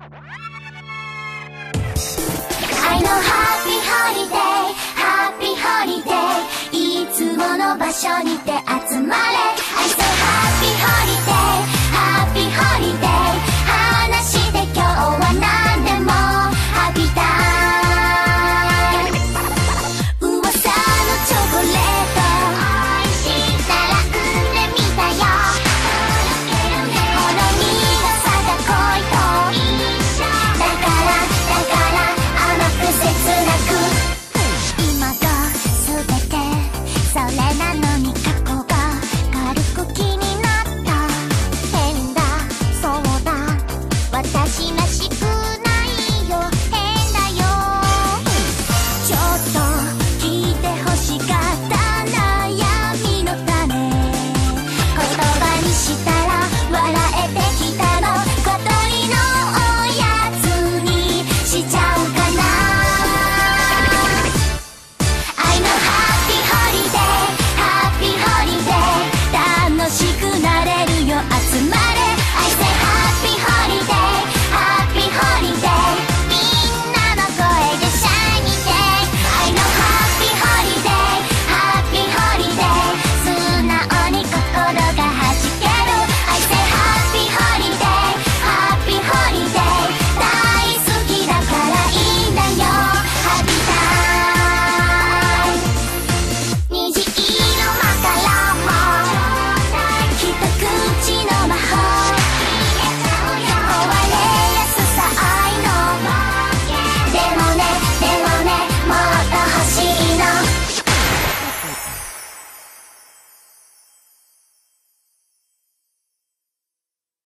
愛のハッピーホリデーハッピーホリデーいつもの場所にて会